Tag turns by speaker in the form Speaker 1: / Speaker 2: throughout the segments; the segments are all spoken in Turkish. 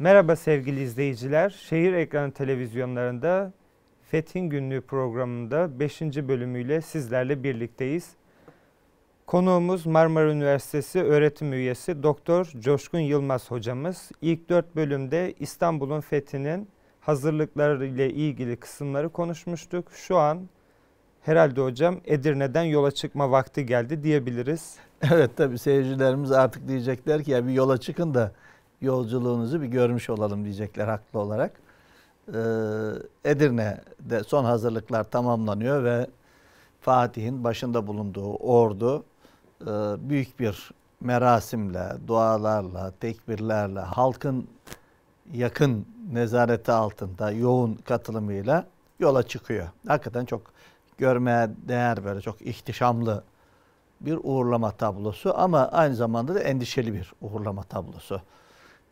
Speaker 1: Merhaba sevgili izleyiciler. Şehir Ekranı televizyonlarında Fethin Günlüğü programında 5. bölümüyle sizlerle birlikteyiz. Konuğumuz Marmara Üniversitesi öğretim üyesi Doktor Coşkun Yılmaz hocamız. İlk 4 bölümde İstanbul'un fethinin hazırlıkları ile ilgili kısımları konuşmuştuk. Şu an herhalde hocam Edirne'den yola çıkma vakti geldi diyebiliriz.
Speaker 2: Evet tabi seyircilerimiz artık diyecekler ki ya bir yola çıkın da yolculuğunuzu bir görmüş olalım diyecekler haklı olarak. Ee, Edirne'de son hazırlıklar tamamlanıyor ve Fatih'in başında bulunduğu ordu e, büyük bir merasimle, dualarla, tekbirlerle, halkın yakın nezareti altında yoğun katılımıyla yola çıkıyor. Hakikaten çok görmeye değer böyle çok ihtişamlı bir uğurlama tablosu ama aynı zamanda da endişeli bir uğurlama tablosu.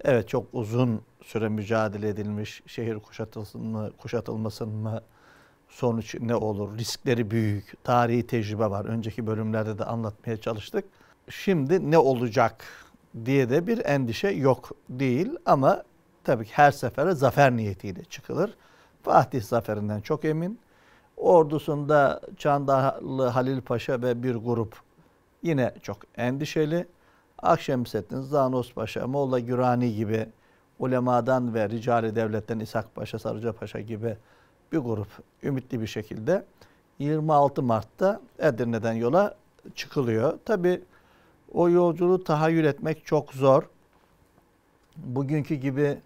Speaker 2: Evet çok uzun süre mücadele edilmiş. Şehir kuşatılsın mı, kuşatılmasın mı? Sonuç ne olur? Riskleri büyük. Tarihi tecrübe var. Önceki bölümlerde de anlatmaya çalıştık. Şimdi ne olacak diye de bir endişe yok değil ama tabii ki her sefere zafer niyetiyle çıkılır. Fatih zaferinden çok emin. Ordusunda Çandarlı Halil Paşa ve bir grup yine çok endişeli. Akşemseddin, Zanos Paşa, Molla Gürani gibi ulemadan ve ricali devletten İshak Paşa, Sarıca Paşa gibi bir grup ümitli bir şekilde 26 Mart'ta Edirne'den yola çıkılıyor. Tabi o yolculuğu tahayyül etmek çok zor. Bugünkü gibi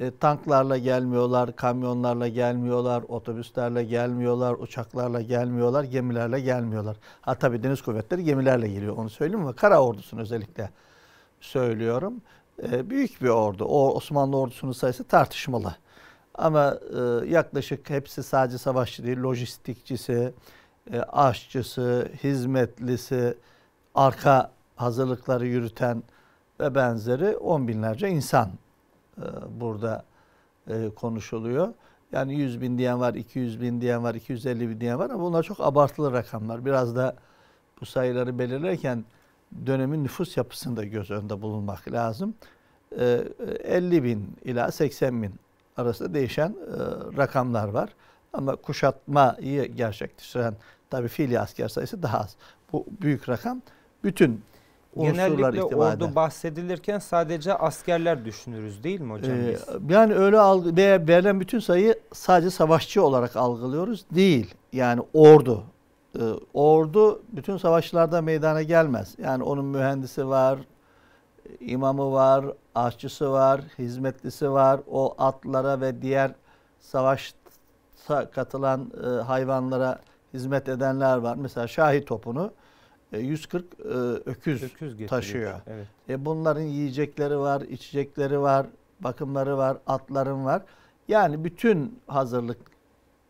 Speaker 2: e, tanklarla gelmiyorlar, kamyonlarla gelmiyorlar, otobüslerle gelmiyorlar, uçaklarla gelmiyorlar, gemilerle gelmiyorlar. Ha tabii deniz kuvvetleri gemilerle geliyor onu söyleyeyim ama kara ordusunu özellikle söylüyorum. E, büyük bir ordu. O Osmanlı ordusunun sayısı tartışmalı. Ama e, yaklaşık hepsi sadece savaşçı değil, lojistikçisi, e, aşçısı, hizmetlisi, arka hazırlıkları yürüten ve benzeri on binlerce insan burada e, konuşuluyor. Yani 100 bin diyen var, 200 bin diyen var, 250 bin diyen var ama bunlar çok abartılı rakamlar. Biraz da bu sayıları belirlerken dönemin nüfus yapısını da göz önünde bulunmak lazım. 50 e, bin ila 80 bin arasında değişen rakamlar var. Ama kuşatmayı gerçekleştiren tabi fiili asker sayısı daha az. Bu büyük rakam bütün
Speaker 1: Genellikle ordu bahsedilirken sadece askerler düşünürüz değil mi hocam
Speaker 2: ee, Yani öyle algı, verilen bütün sayıyı sadece savaşçı olarak algılıyoruz. Değil. Yani ordu. Ee, ordu bütün savaşlarda meydana gelmez. Yani onun mühendisi var, imamı var, aşçısı var, hizmetlisi var. O atlara ve diğer savaşta katılan e, hayvanlara hizmet edenler var. Mesela şahi topunu 140 e, e, öküz, öküz taşıyor. Evet. E bunların yiyecekleri var, içecekleri var, bakımları var, atların var. Yani bütün hazırlık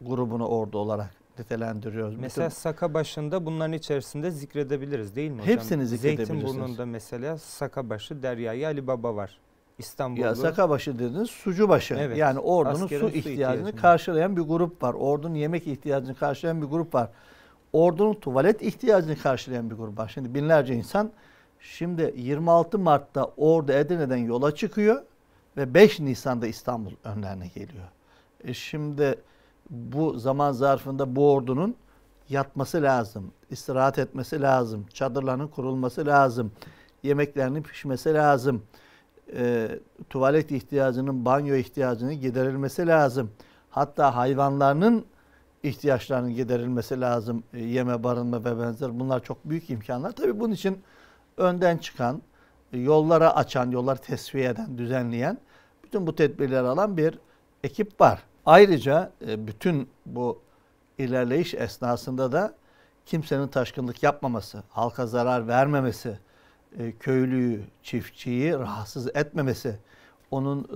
Speaker 2: grubunu ordu olarak nitelendiriyoruz.
Speaker 1: Mesela bütün... Saka başında bunların içerisinde zikredebiliriz değil mi
Speaker 2: hocam? Hepsini zikredebilirsiniz.
Speaker 1: Zeytinburnu'nda mesela Saka başı Derya'yı Ali Baba var. İstanbul'da. Ya
Speaker 2: Saka başı dediniz sucu başı. Evet. Yani ordunun su, su ihtiyacını, ihtiyacını karşılayan bir grup var. Ordunun yemek ihtiyacını karşılayan bir grup var ordunun tuvalet ihtiyacını karşılayan bir grup var. Şimdi binlerce insan şimdi 26 Mart'ta ordu Edirne'den yola çıkıyor ve 5 Nisan'da İstanbul önlerine geliyor. E şimdi bu zaman zarfında bu ordunun yatması lazım, istirahat etmesi lazım, çadırlarının kurulması lazım, yemeklerinin pişmesi lazım, e, tuvalet ihtiyacının, banyo ihtiyacının giderilmesi lazım. Hatta hayvanlarının ihtiyaçlarının giderilmesi lazım. E, yeme, barınma ve benzer bunlar çok büyük imkanlar. Tabii bunun için önden çıkan, e, yollara açan, yolları tesviye eden, düzenleyen, bütün bu tedbirleri alan bir ekip var. Ayrıca e, bütün bu ilerleyiş esnasında da kimsenin taşkınlık yapmaması, halka zarar vermemesi, köylüyü, çiftçiyi rahatsız etmemesi, onun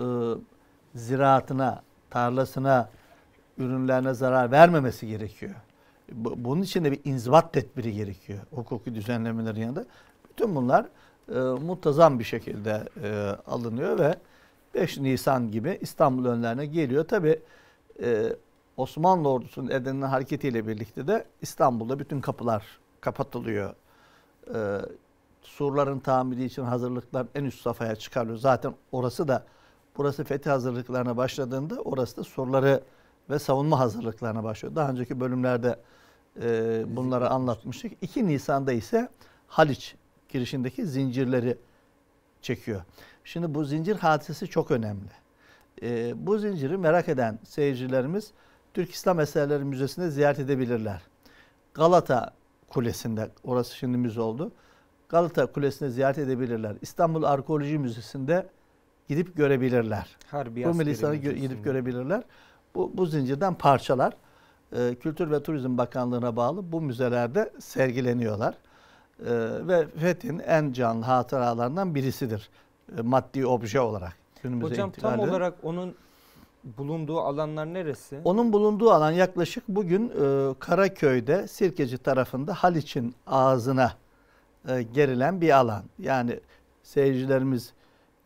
Speaker 2: ziraatına, tarlasına, ürünlerine zarar vermemesi gerekiyor. Bunun için de bir inzibat tedbiri gerekiyor. Hukuki düzenlemelerin yanında. Bütün bunlar e, muntazam bir şekilde e, alınıyor ve 5 Nisan gibi İstanbul önlerine geliyor. Tabi e, Osmanlı ordusunun Edirne hareketiyle birlikte de İstanbul'da bütün kapılar kapatılıyor. E, surların tamiri için hazırlıklar en üst safhaya çıkarılıyor. Zaten orası da burası fetih hazırlıklarına başladığında orası da surları ve savunma hazırlıklarına başlıyor. Daha önceki bölümlerde e, bunları anlatmıştık. 2 Nisan'da ise Haliç girişindeki zincirleri çekiyor. Şimdi bu zincir hadisesi çok önemli. E, bu zinciri merak eden seyircilerimiz Türk İslam Eserleri Müzesi'nde ziyaret edebilirler. Galata Kulesi'nde, orası şimdi müze oldu. Galata Kulesi'nde ziyaret edebilirler. İstanbul Arkeoloji Müzesi'nde gidip görebilirler.
Speaker 1: Harbi
Speaker 2: Rumeli Hisarı gidip görebilirler. Bu, bu zincirden parçalar e, Kültür ve Turizm Bakanlığı'na bağlı bu müzelerde sergileniyorlar. E, ve Fethi'nin en canlı hatıralarından birisidir. E, maddi obje olarak.
Speaker 1: Günümüze Hocam tam olarak onun bulunduğu alanlar neresi?
Speaker 2: Onun bulunduğu alan yaklaşık bugün e, Karaköy'de Sirkeci tarafında Haliç'in ağzına e, gerilen bir alan. Yani seyircilerimiz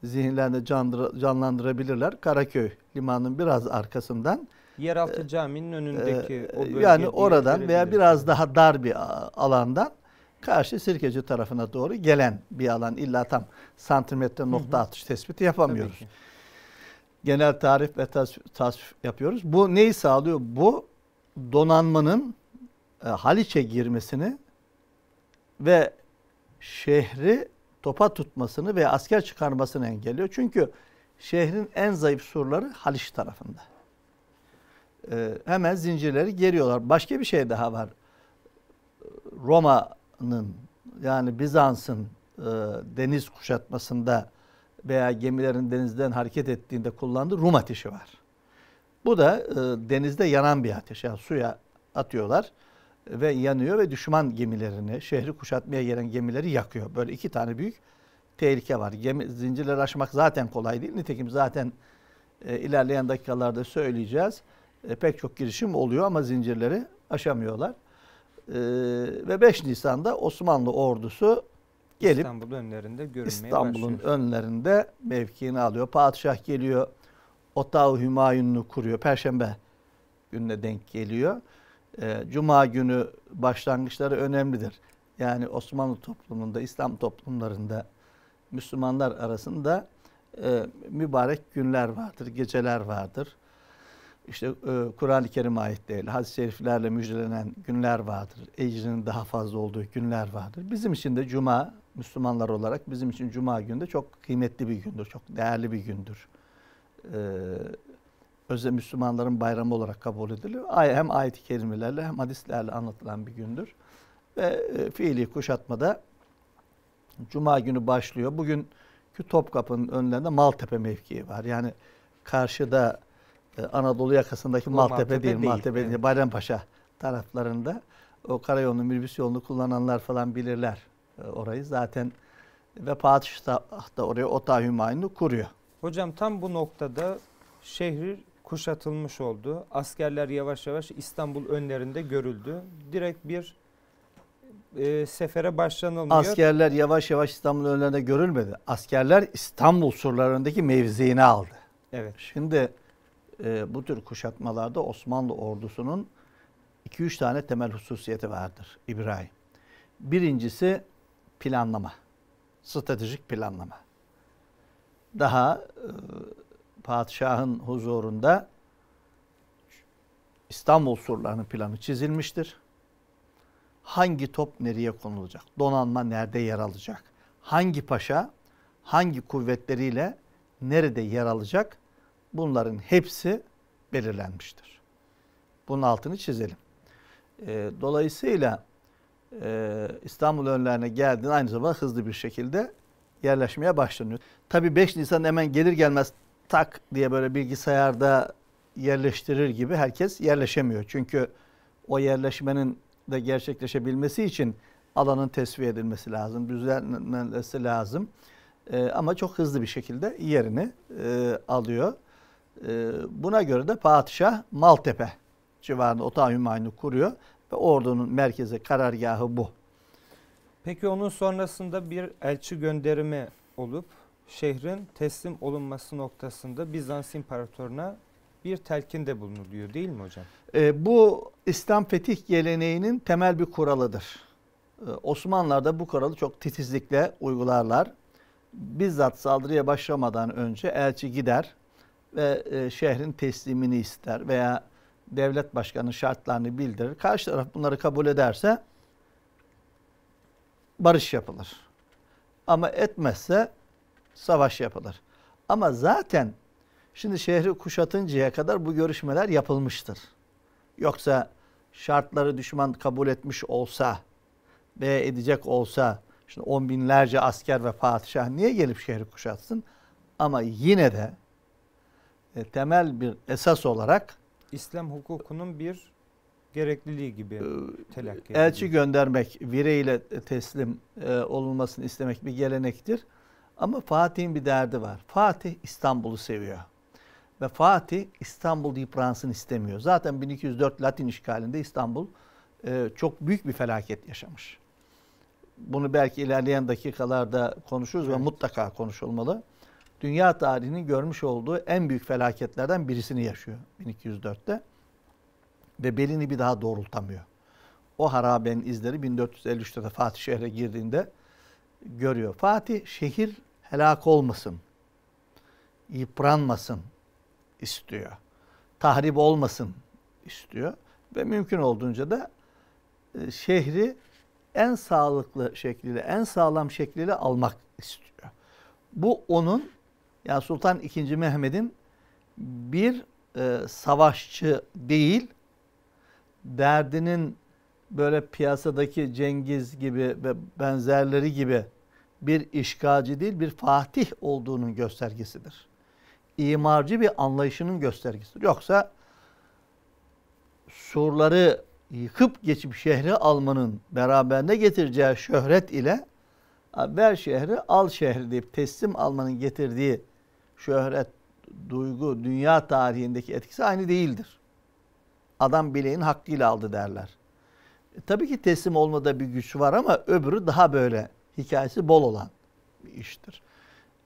Speaker 2: zihinlerinde canlandırabilirler. Karaköy limanının biraz arkasından.
Speaker 1: Yeraltı caminin önündeki
Speaker 2: e, o bölge Yani oradan veya biraz daha dar bir alandan karşı Sirkeci tarafına doğru gelen bir alan. İlla tam santimetre nokta atış tespiti yapamıyoruz. Genel tarif ve tasvip yapıyoruz. Bu neyi sağlıyor? Bu donanmanın e, Haliç'e girmesini ve şehri topa tutmasını ve asker çıkarmasını engelliyor. Çünkü şehrin en zayıf surları Haliç tarafında. Ee, hemen zincirleri geriyorlar. Başka bir şey daha var. Roma'nın yani Bizans'ın e, deniz kuşatmasında veya gemilerin denizden hareket ettiğinde kullandığı Rum ateşi var. Bu da e, denizde yanan bir ateş. Yani suya atıyorlar ve yanıyor ve düşman gemilerini, şehri kuşatmaya gelen gemileri yakıyor. Böyle iki tane büyük tehlike var. Gemi, zincirleri aşmak zaten kolay değil. Nitekim zaten e, ilerleyen dakikalarda söyleyeceğiz. E, pek çok girişim oluyor ama zincirleri aşamıyorlar. E, ve 5 Nisan'da Osmanlı ordusu gelip
Speaker 1: İstanbul'un önlerinde görünmeye
Speaker 2: İstanbul'un önlerinde mevkiini alıyor. Padişah geliyor. Otağı Hümayun'u kuruyor. Perşembe gününe denk geliyor. E, Cuma günü başlangıçları önemlidir. Yani Osmanlı toplumunda, İslam toplumlarında Müslümanlar arasında e, mübarek günler vardır, geceler vardır. İşte e, Kur'an-ı Kerim ayetleriyle, hadis-i şeriflerle müjdelenen günler vardır. Ecrinin daha fazla olduğu günler vardır. Bizim için de Cuma, Müslümanlar olarak bizim için Cuma günü de çok kıymetli bir gündür, çok değerli bir gündür. Ee, özel Müslümanların bayramı olarak kabul edilir. Hem ayet-i kerimelerle hem hadislerle anlatılan bir gündür. Ve e, fiili kuşatmada Cuma günü başlıyor. Bugün Topkapı'nın önlerinde Maltepe mevkii var. Yani karşıda e, Anadolu yakasındaki Maltepe, Maltepe değil, değil Maltepe değil, Bayrampaşa taraflarında o karayolunu, minibüs yolunu kullananlar falan bilirler e, orayı. Zaten ve padişah da oraya Ota Hümayun'u kuruyor.
Speaker 1: Hocam tam bu noktada şehri kuşatılmış oldu. Askerler yavaş yavaş İstanbul önlerinde görüldü. Direkt bir e, sefere başlanılmıyor.
Speaker 2: Askerler yavaş yavaş İstanbul önlerinde görülmedi. Askerler İstanbul surlarındaki mevziini aldı.
Speaker 1: Evet.
Speaker 2: Şimdi e, bu tür kuşatmalarda Osmanlı ordusunun 2-3 tane temel hususiyeti vardır İbrahim. Birincisi planlama. Stratejik planlama. Daha e, padişahın huzurunda İstanbul surlarının planı çizilmiştir. Hangi top nereye konulacak? Donanma nerede yer alacak? Hangi paşa hangi kuvvetleriyle nerede yer alacak? Bunların hepsi belirlenmiştir. Bunun altını çizelim. E, dolayısıyla e, İstanbul önlerine geldiğinde aynı zamanda hızlı bir şekilde yerleşmeye başlanıyor. Tabii 5 Nisan hemen gelir gelmez tak diye böyle bilgisayarda yerleştirir gibi herkes yerleşemiyor. Çünkü o yerleşmenin de gerçekleşebilmesi için alanın tesviye edilmesi lazım, düzenlenmesi lazım. E, ama çok hızlı bir şekilde yerini e, alıyor. E, buna göre de padişah Maltepe civarında Otağı Hümayun'u kuruyor ve ordunun merkezi karargahı bu.
Speaker 1: Peki onun sonrasında bir elçi gönderimi olup şehrin teslim olunması noktasında Bizans İmparatoruna bir telkinde bulunuluyor değil mi hocam?
Speaker 2: E, bu İslam fetih geleneğinin temel bir kuralıdır. E, Osmanlılar da bu kuralı çok titizlikle uygularlar. Bizzat saldırıya başlamadan önce elçi gider ve e, şehrin teslimini ister veya devlet başkanı şartlarını bildirir. Karşı taraf bunları kabul ederse barış yapılır. Ama etmezse savaş yapılır. Ama zaten şimdi şehri kuşatıncaya kadar bu görüşmeler yapılmıştır. Yoksa şartları düşman kabul etmiş olsa ve edecek olsa şimdi on binlerce asker ve padişah niye gelip şehri kuşatsın? Ama yine de e, temel bir esas olarak
Speaker 1: İslam hukukunun bir gerekliliği gibi
Speaker 2: e,
Speaker 1: telakki
Speaker 2: elçi göndermek, vireyle teslim e, olunmasını istemek bir gelenektir. Ama Fatih'in bir derdi var. Fatih İstanbul'u seviyor. Ve Fatih İstanbul yıpransın istemiyor. Zaten 1204 Latin işgalinde İstanbul e, çok büyük bir felaket yaşamış. Bunu belki ilerleyen dakikalarda konuşuruz ve
Speaker 1: Evet.
Speaker 2: mutlaka konuşulmalı. Dünya tarihinin görmüş olduğu en büyük felaketlerden birisini yaşıyor 1204'te. Ve belini bir daha doğrultamıyor. O harabenin izleri 1453'te de Fatih şehre girdiğinde görüyor. Fatih şehir helak olmasın, yıpranmasın istiyor. Tahrip olmasın istiyor. Ve mümkün olduğunca da e, şehri en sağlıklı şekliyle, en sağlam şekliyle almak istiyor. Bu onun, yani Sultan II. Mehmet'in bir e, savaşçı değil, derdinin böyle piyasadaki Cengiz gibi ve benzerleri gibi bir işgalci değil, bir fatih olduğunun göstergesidir. İmarcı bir anlayışının göstergesidir. Yoksa surları yıkıp geçip şehri almanın beraberine getireceği şöhret ile ver şehri al şehri deyip teslim almanın getirdiği şöhret, duygu, dünya tarihindeki etkisi aynı değildir. Adam bileğin hakkıyla aldı derler. E, tabii ki teslim olmada bir güç var ama öbürü daha böyle hikayesi bol olan bir iştir.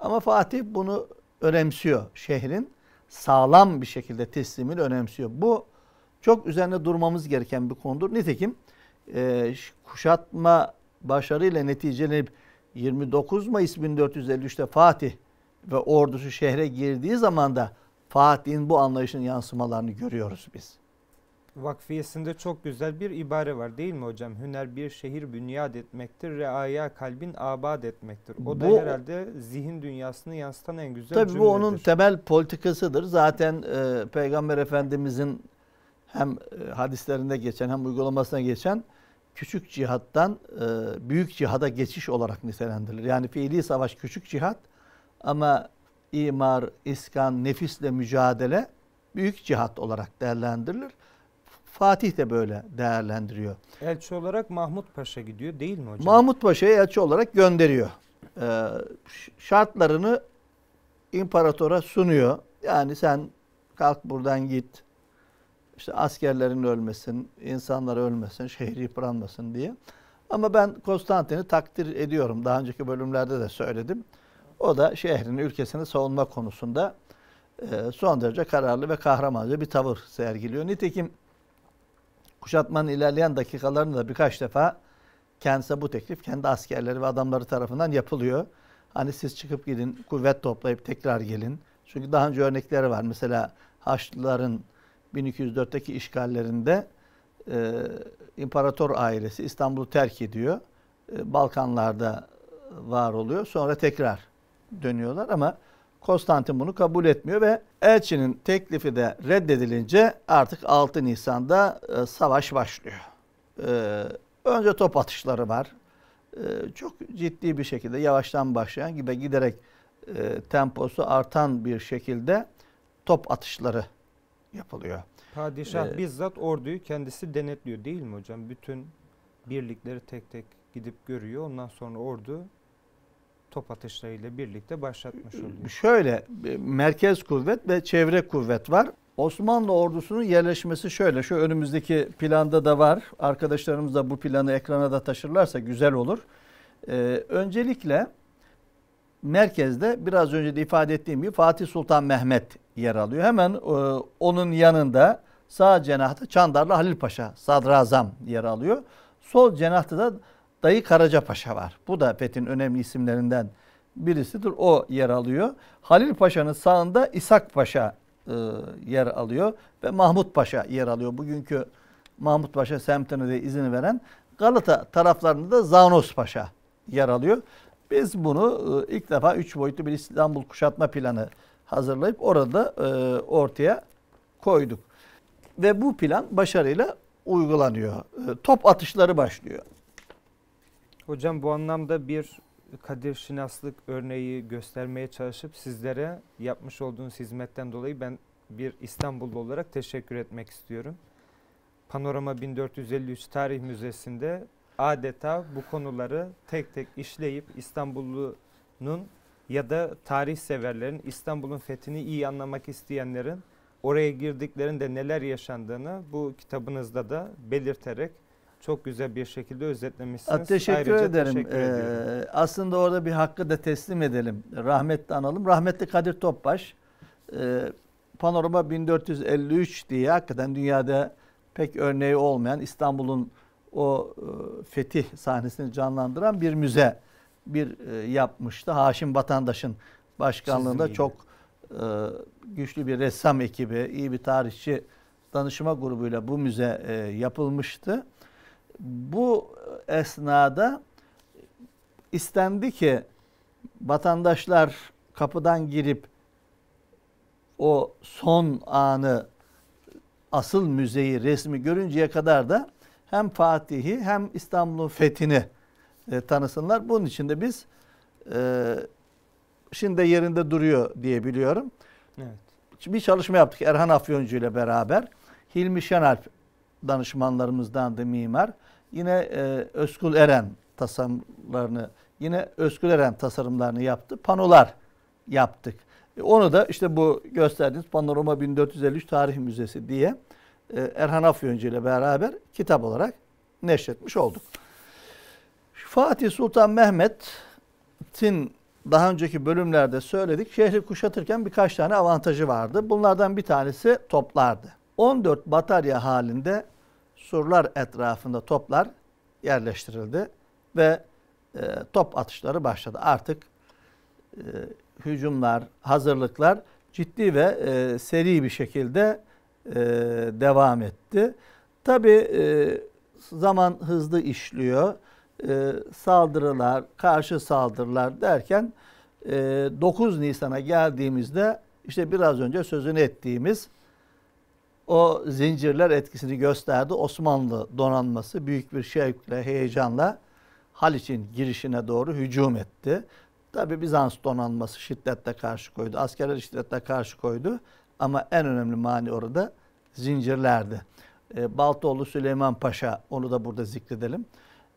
Speaker 2: Ama Fatih bunu önemsiyor. Şehrin sağlam bir şekilde teslimini önemsiyor. Bu çok üzerine durmamız gereken bir konudur. Nitekim e, kuşatma başarıyla neticelenip 29 Mayıs 1453'te Fatih ve ordusu şehre girdiği zaman da Fatih'in bu anlayışın yansımalarını görüyoruz biz.
Speaker 1: Vakfiyesinde çok güzel bir ibare var değil mi hocam? Hüner bir şehir bünyad etmektir, reaya kalbin abad etmektir. O da
Speaker 2: Bu-
Speaker 1: herhalde zihin dünyasını yansıtan en güzel
Speaker 2: Tabii
Speaker 1: cümledir.
Speaker 2: bu onun temel politikasıdır. Zaten e, Peygamber Efendimizin hem e, hadislerinde geçen hem uygulamasına geçen küçük cihattan e, büyük cihada geçiş olarak nitelendirilir. Yani fiili savaş küçük cihat ama imar, iskan, nefisle mücadele büyük cihat olarak değerlendirilir. Fatih de böyle değerlendiriyor.
Speaker 1: Elçi olarak Mahmut Paşa gidiyor değil mi hocam?
Speaker 2: Mahmut Paşa'yı elçi olarak gönderiyor. Ee, şartlarını imparatora sunuyor. Yani sen kalk buradan git. İşte askerlerin ölmesin, insanlar ölmesin, şehir yıpranmasın diye. Ama ben Konstantin'i takdir ediyorum. Daha önceki bölümlerde de söyledim. O da şehrini, ülkesini savunma konusunda e, son derece kararlı ve kahramanca bir tavır sergiliyor. Nitekim kuşatmanın ilerleyen dakikalarında da birkaç defa kendisine bu teklif kendi askerleri ve adamları tarafından yapılıyor. Hani siz çıkıp gidin, kuvvet toplayıp tekrar gelin. Çünkü daha önce örnekleri var. Mesela Haçlıların 1204'teki işgallerinde e, imparator ailesi İstanbul'u terk ediyor. E, Balkanlarda var oluyor. Sonra tekrar dönüyorlar ama Konstantin bunu kabul etmiyor ve elçinin teklifi de reddedilince artık 6 Nisan'da e, savaş başlıyor. E, önce top atışları var. E, çok ciddi bir şekilde yavaştan başlayan gibi giderek e, temposu artan bir şekilde top atışları yapılıyor.
Speaker 1: Padişah
Speaker 2: Ee,
Speaker 1: bizzat orduyu kendisi denetliyor değil mi hocam? Bütün birlikleri tek tek gidip görüyor. Ondan sonra ordu top atışlarıyla birlikte başlatmış oluyor.
Speaker 2: Şöyle e, merkez kuvvet ve çevre kuvvet var. Osmanlı ordusunun yerleşmesi şöyle. Şu önümüzdeki planda da var. Arkadaşlarımız da bu planı ekrana da taşırlarsa güzel olur. Ee, öncelikle merkezde biraz önce de ifade ettiğim gibi Fatih Sultan Mehmet yer alıyor. Hemen e, onun yanında sağ cenahta Çandarlı Halil Paşa sadrazam yer alıyor. Sol cenahta da Dayı Karaca Paşa var. Bu da Fethi'nin önemli isimlerinden birisidir. O yer alıyor. Halil Paşa'nın sağında İshak Paşa e, yer alıyor ve Mahmut Paşa yer alıyor. Bugünkü Mahmut Paşa semtine de izin veren Galata taraflarında da Zanos Paşa yer alıyor. Biz bunu e, ilk defa üç boyutlu bir İstanbul kuşatma planı hazırlayıp orada e, ortaya koyduk. Ve bu plan başarıyla uygulanıyor. E, top atışları başlıyor.
Speaker 1: Hocam bu anlamda bir Kadir Şinaslık örneği göstermeye çalışıp sizlere yapmış olduğunuz hizmetten dolayı ben bir İstanbullu olarak teşekkür etmek istiyorum. Panorama 1453 Tarih Müzesi'nde adeta bu konuları tek tek işleyip İstanbullu'nun ya da tarih severlerin, İstanbul'un fethini iyi anlamak isteyenlerin oraya girdiklerinde neler yaşandığını bu kitabınızda da belirterek çok güzel bir şekilde özetlemişsiniz.
Speaker 2: Teşekkür
Speaker 1: Ayrıca
Speaker 2: ederim.
Speaker 1: Teşekkür
Speaker 2: ee, aslında orada bir hakkı da teslim edelim. Rahmetli analım. Rahmetli Kadir Topbaş e, Panorama 1453 diye hakikaten dünyada pek örneği olmayan İstanbul'un o e, fetih sahnesini canlandıran bir müze bir e, yapmıştı. Haşim Vatandaş'ın başkanlığında
Speaker 1: Çizimiyle.
Speaker 2: çok e, güçlü bir ressam ekibi, iyi bir tarihçi danışma grubuyla bu müze e, yapılmıştı. Bu esnada istendi ki vatandaşlar kapıdan girip o son anı asıl müzeyi, resmi görünceye kadar da hem Fatih'i hem İstanbul'un fethini e, tanısınlar. Bunun için de biz e, şimdi de yerinde duruyor diye biliyorum.
Speaker 1: Evet.
Speaker 2: Bir çalışma yaptık Erhan Afyoncu ile beraber. Hilmi Şenalp danışmanlarımızdan da mimar. Yine e, Özkul Eren tasarımlarını, yine Özkul Eren tasarımlarını yaptı. Panolar yaptık. E, onu da işte bu gösterdiğiniz Panorama 1453 Tarih Müzesi diye e, Erhan Afyoncu ile beraber kitap olarak neşretmiş olduk. Fatih Sultan Mehmet'in daha önceki bölümlerde söyledik. Şehri kuşatırken birkaç tane avantajı vardı. Bunlardan bir tanesi toplardı. 14 batarya halinde surlar etrafında toplar yerleştirildi ve e, top atışları başladı. Artık e, hücumlar, hazırlıklar ciddi ve e, seri bir şekilde e, devam etti. Tabi e, zaman hızlı işliyor. E, saldırılar, karşı saldırılar derken e, 9 Nisan'a geldiğimizde işte biraz önce sözünü ettiğimiz o zincirler etkisini gösterdi. Osmanlı donanması büyük bir şevkle, heyecanla Haliç'in girişine doğru hücum etti. Tabi Bizans donanması şiddetle karşı koydu. Askerler şiddetle karşı koydu. Ama en önemli mani orada zincirlerdi. Ee, Baltoğlu Süleyman Paşa, onu da burada zikredelim.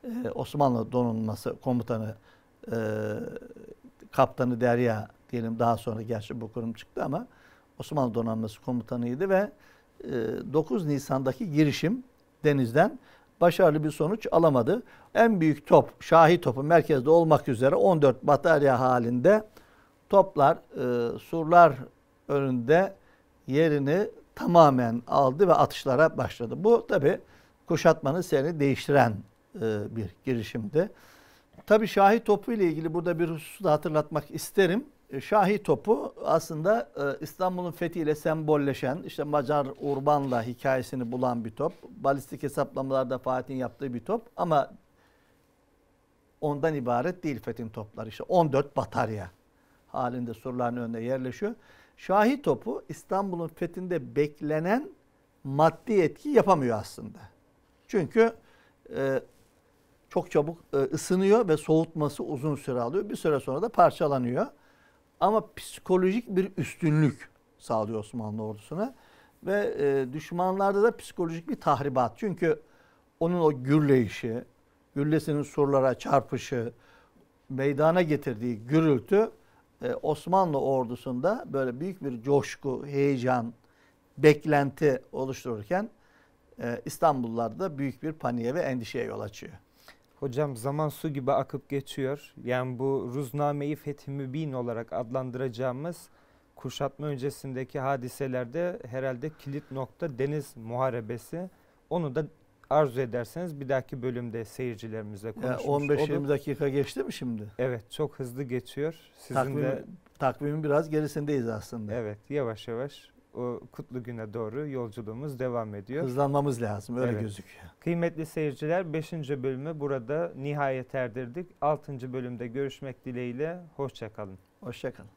Speaker 2: Ee, Osmanlı donanması komutanı, e, kaptanı Derya diyelim daha sonra gerçi bu kurum çıktı ama Osmanlı donanması komutanıydı ve 9 e, Nisan'daki girişim denizden başarılı bir sonuç alamadı. En büyük top, Şahi topu merkezde olmak üzere 14 batarya halinde toplar e, surlar önünde yerini tamamen aldı ve atışlara başladı. Bu tabi kuşatmanın seyrini değiştiren e, bir girişimdi. Tabi Şahi topu ile ilgili burada bir hususu da hatırlatmak isterim. E, Şahi topu aslında e, İstanbul'un fethiyle sembolleşen, işte Macar Urban'la hikayesini bulan bir top. Balistik hesaplamalarda Fatih'in yaptığı bir top ama ondan ibaret değil fethin topları. İşte 14 batarya halinde surların önünde yerleşiyor. Şahi topu İstanbul'un fethinde beklenen maddi etki yapamıyor aslında. Çünkü e, çok çabuk e, ısınıyor ve soğutması uzun süre alıyor. Bir süre sonra da parçalanıyor. Ama psikolojik bir üstünlük sağlıyor Osmanlı ordusuna. Ve e, düşmanlarda da psikolojik bir tahribat. Çünkü onun o gürleyişi, güllesinin surlara çarpışı, meydana getirdiği gürültü e, Osmanlı ordusunda böyle büyük bir coşku, heyecan, beklenti oluştururken e, İstanbullularda büyük bir paniğe ve endişeye yol açıyor.
Speaker 1: Hocam zaman su gibi akıp geçiyor. Yani bu Ruznameyi Fethi Mübin olarak adlandıracağımız kuşatma öncesindeki hadiselerde herhalde kilit nokta deniz muharebesi. Onu da arzu ederseniz bir dahaki bölümde seyircilerimizle
Speaker 2: Ya
Speaker 1: konuşmuş
Speaker 2: 15-20
Speaker 1: olur.
Speaker 2: dakika geçti mi şimdi?
Speaker 1: Evet çok hızlı geçiyor. Sizin
Speaker 2: Takvimi,
Speaker 1: de
Speaker 2: takvimin biraz gerisindeyiz aslında.
Speaker 1: evet yavaş yavaş o kutlu güne doğru yolculuğumuz devam ediyor.
Speaker 2: Hızlanmamız lazım öyle
Speaker 1: Evet.
Speaker 2: gözüküyor.
Speaker 1: Kıymetli seyirciler 5. bölümü burada nihayet erdirdik. 6. bölümde görüşmek dileğiyle hoşçakalın.
Speaker 2: Hoşçakalın.